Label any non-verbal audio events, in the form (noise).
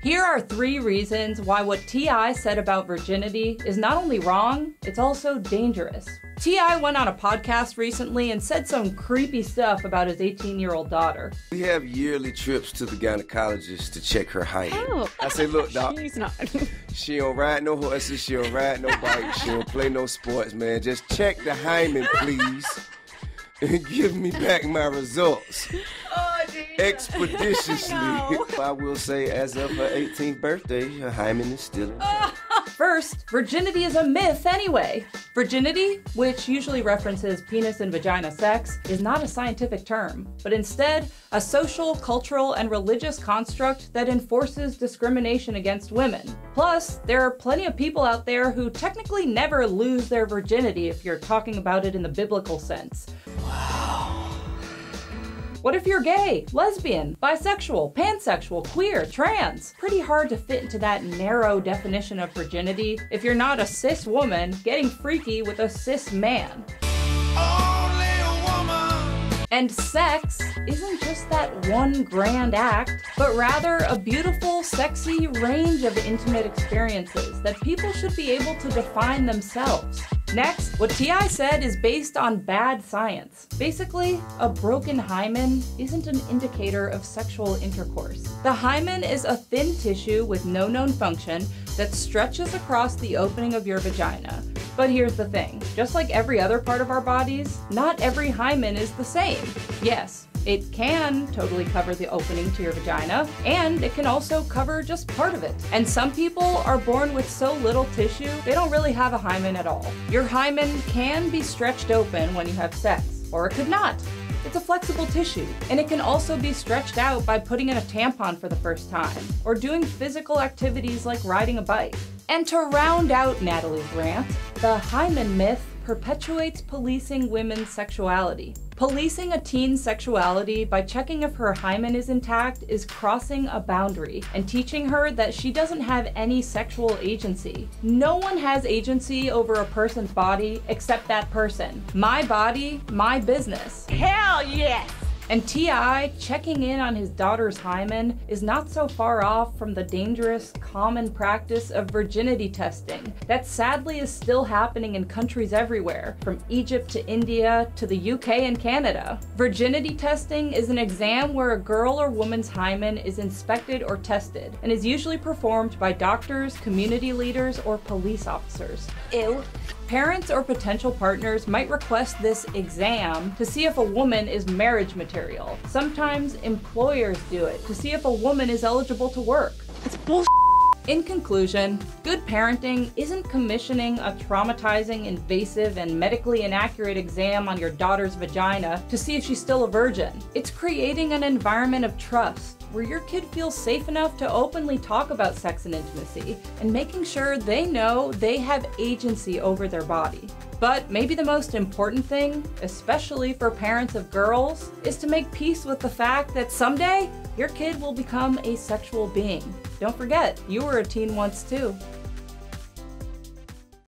Here are three reasons why what T.I. said about virginity is not only wrong, it's also dangerous. T.I. went on a podcast recently and said some creepy stuff about his 18 year old daughter. We have yearly trips to the gynecologist to check her height. Oh. I say, look, (laughs) doc, She's not. (laughs) she don't ride no horses, she don't ride no bikes, she don't play no sports, man. Just check the hymen, please, and (laughs) give me back my results. Expeditiously. (laughs) I will say, as of her 18th birthday, her hymen is still intact. (laughs) First, virginity is a myth anyway. Virginity, which usually references penis and vagina sex, is not a scientific term, but instead a social, cultural, and religious construct that enforces discrimination against women. Plus, there are plenty of people out there who technically never lose their virginity if you're talking about it in the biblical sense. What if you're gay, lesbian, bisexual, pansexual, queer, trans? Pretty hard to fit into that narrow definition of virginity if you're not a cis woman getting freaky with a cis man. And sex isn't just that one grand act, but rather a beautiful, sexy range of intimate experiences that people should be able to define themselves. Next, what T.I. said is based on bad science. Basically, a broken hymen isn't an indicator of sexual intercourse. The hymen is a thin tissue with no known function that stretches across the opening of your vagina. But here's the thing just like every other part of our bodies, not every hymen is the same. Yes, it can totally cover the opening to your vagina, and it can also cover just part of it. And some people are born with so little tissue, they don't really have a hymen at all. Your hymen can be stretched open when you have sex, or it could not. It's a flexible tissue, and it can also be stretched out by putting in a tampon for the first time, or doing physical activities like riding a bike. And to round out Natalie's rant, the hymen myth perpetuates policing women's sexuality. Policing a teen's sexuality by checking if her hymen is intact is crossing a boundary and teaching her that she doesn't have any sexual agency. No one has agency over a person's body except that person. My body, my business. Hell yes! And T.I. checking in on his daughter's hymen is not so far off from the dangerous, common practice of virginity testing that sadly is still happening in countries everywhere, from Egypt to India to the UK and Canada. Virginity testing is an exam where a girl or woman's hymen is inspected or tested and is usually performed by doctors, community leaders, or police officers. Ew. Parents or potential partners might request this exam to see if a woman is marriage material. Sometimes employers do it to see if a woman is eligible to work. It's bull. In conclusion, good parenting isn't commissioning a traumatizing, invasive, and medically inaccurate exam on your daughter's vagina to see if she's still a virgin. It's creating an environment of trust where your kid feels safe enough to openly talk about sex and intimacy and making sure they know they have agency over their body. But maybe the most important thing, especially for parents of girls, is to make peace with the fact that someday your kid will become a sexual being. Don't forget, you were a teen once too.